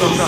dobra.